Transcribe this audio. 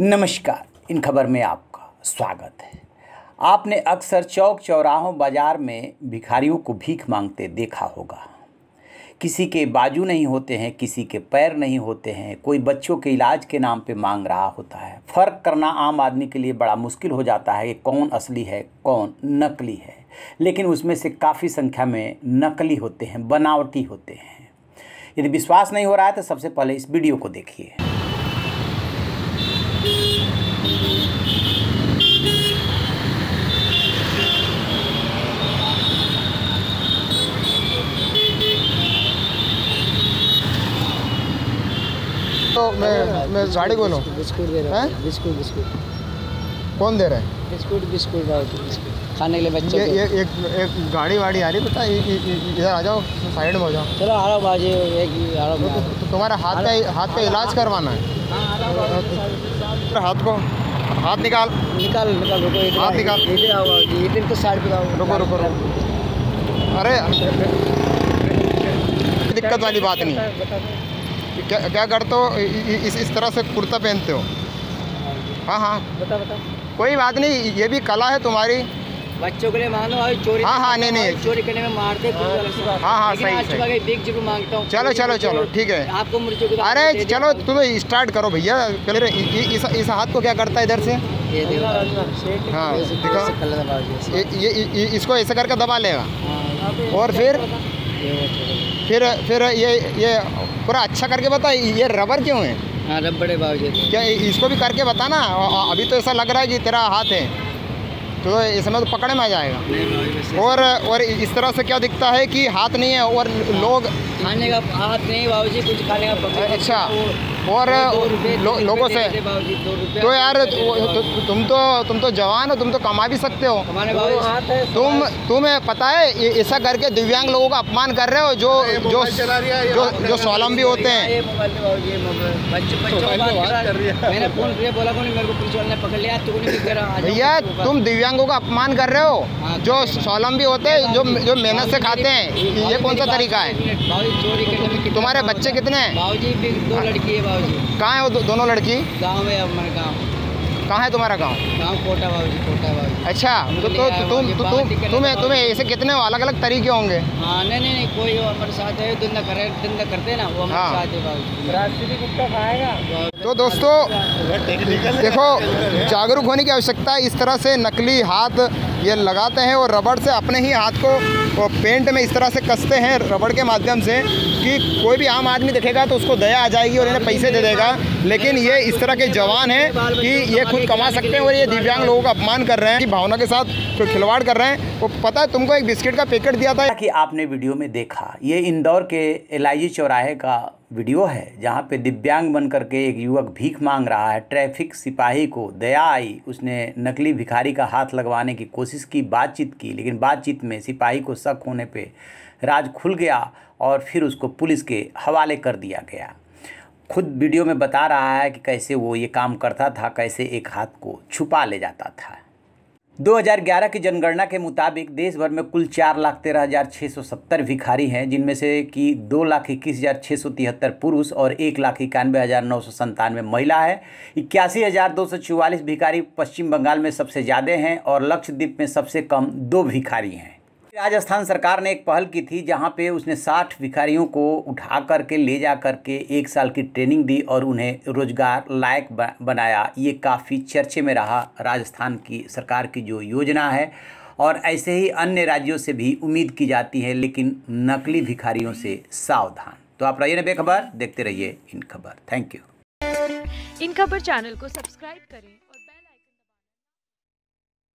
नमस्कार। इन खबर में आपका स्वागत है। आपने अक्सर चौक चौराहों बाज़ार में भिखारियों को भीख मांगते देखा होगा। किसी के बाजू नहीं होते हैं, किसी के पैर नहीं होते हैं, कोई बच्चों के इलाज के नाम पे मांग रहा होता है। फ़र्क करना आम आदमी के लिए बड़ा मुश्किल हो जाता है कि कौन असली है, कौन नकली है। लेकिन उसमें से काफ़ी संख्या में नकली होते हैं, बनावटी होते हैं। यदि विश्वास नहीं हो रहा है तो सबसे पहले इस वीडियो को देखिए। तो मैं मैं साड़ी बोलूँ बिस्कुट दे रहा हैं? है? Biscuit biscuit. कौन दे रहा है? बिस्कुट बिस्कुट खाने के लिए बच्चों ये ये एक एक गाड़ी वाड़ी आ रही पता है, इधर आ जाओ साइड में हो जाओ। चलो आ रहा बाजी एक आ रहा तो, तो, तो तुम्हारा हाथ का हाथ का इलाज करवाना है? आ रहा बाबू। हाथ को। हाथ निकाल। निकाल निकाल रुको हाथ निकाल। इधर के साइड पे आओ रुको, रुको, अरे दिक्कत वाली बात नहीं। क्या क्या करते हो इस इस तरह से कुर्ता पहनते हो? हाँ हाँ। बता बता कोई बात नहीं ये भी कला है तुम्हारी। बच्चों के लिए मानो और चोरी हाँ, हाँ, नहीं, नहीं। चोरी करने में मारते। हाँ, हाँ, सही, सही। ज़रूर माँगता हूँ। चलो, चलो, चलो, ठीक है। आपको अरे चलो तुम स्टार्ट करो भैया। पहले इस इस हाथ को क्या करता है इधर से? ये देखो। हाँ, दिखाओ। जी, ये, इसको ऐसे करके दबा लेगा। हाँ, और फिर। फिर फिर ये ये पूरा अच्छा करके बता ये रबर क्यों है? हाँ रबड़े बाबू क्या इसको भी करके बता ना अभी तो ऐसा लग रहा है कि तेरा हाथ है। तो इसमें तो पकड़े में आ जाएगा। और और इस तरह से क्या दिखता है कि हाथ नहीं है और लोग खाने का हाथ नहीं बाबू जी कुछ खाने का अच्छा। और लो, लोगों से दो रुपए तो यार तो, तो, तुम तो तुम तो जवान हो तुम तो कमा भी सकते हो। तुम तुम्हें पता है ऐसा करके दिव्यांग लोगों का अपमान कर रहे हो जो जो जो जो स्वावलंबी होते हैं। है। तो भैया तुम दिव्यांगों का अपमान कर रहे हो हाँ, जो स्वावलंबी होते हैं जो जो मेहनत से खाते हैं ये कौन सा तरीका है? तुम्हारे बच्चे कितने हैं? दो लड़की है बाबू कहाँ है वो दो, दोनों लड़की? गाँव में है हमारे गाँव। कहाँ है तुम्हारा गाँव? गाँव कोटा बाबू कोटा बाबू अच्छा तो, तो, तो तुम तो, तुम तुम्हें तुम्हें ऐसे कितने अलग अलग तरीके होंगे? हाँ नहीं नहीं नहीं कोई हमारे साथ है धंधा करे धंधा करते ना वो हमारे हाँ। साथ है बाबू खाएगा। तो दोस्तों देखो जागरूक होने की आवश्यकता है इस तरह से नकली हाथ ये लगाते हैं और रबड़ से अपने ही हाथ को वो पेंट में इस तरह से कसते हैं रबड़ के माध्यम से कि कोई भी आम आदमी देखेगा तो उसको दया आ जाएगी और इन्हें पैसे दे देगा। लेकिन ये इस तरह के जवान हैं कि ये खुद कमा सकते हैं और ये दिव्यांग लोगों का अपमान कर रहे हैं कि भावना के साथ खिलवाड़ कर रहे हैं। वो पता है तुमको एक बिस्किट का पैकेट दिया था? कि आपने वीडियो में देखा, ये इंदौर के एलआईजी चौराहे का वीडियो है, जहाँ पे दिव्यांग बन करके एक युवक भीख मांग रहा है। ट्रैफ़िक सिपाही को दया आई, उसने नकली भिखारी का हाथ लगवाने की कोशिश की, बातचीत की, लेकिन बातचीत में सिपाही को शक होने पे राज खुल गया और फिर उसको पुलिस के हवाले कर दिया गया। खुद वीडियो में बता रहा है कि कैसे वो ये काम करता था, कैसे एक हाथ को छुपा ले जाता था। 2011 की जनगणना के मुताबिक देश भर में कुल चार लाख तेरह हज़ार छः सौ सत्तर भिखारी हैं, जिनमें से कि दो लाख इक्कीस हज़ार छः सौ तिहत्तर पुरुष और एक लाख इक्यानवे हज़ार नौ सौ संतानवे महिला है। इक्यासी हज़ार दो सौ चौवालीस भिखारी पश्चिम बंगाल में सबसे ज़्यादा हैं और लक्षद्वीप में सबसे कम दो भिखारी हैं। राजस्थान सरकार ने एक पहल की थी, जहाँ पे उसने 60 भिखारियों को उठा करके, ले जा करके एक साल की ट्रेनिंग दी और उन्हें रोज़गार लायक बनाया। ये काफ़ी चर्चे में रहा राजस्थान की सरकार की जो योजना है और ऐसे ही अन्य राज्यों से भी उम्मीद की जाती है, लेकिन नकली भिखारियों से सावधान। तो आप रहिए बेखबर, देखते रहिए इन खबर। थैंक यू इन खबर चैनल को सब्सक्राइब करें